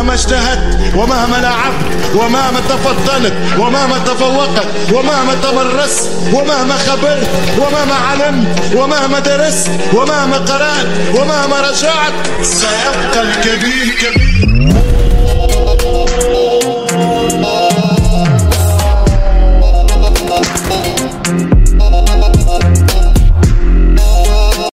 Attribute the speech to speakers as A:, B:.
A: مهما اجتهدت ومهما لعبت ومهما تفضلت ومهما تفوقت ومهما تمرست ومهما خبرت ومهما علمت ومهما درست ومهما قرأت ومهما رجعت سيبقى الكبير كبير.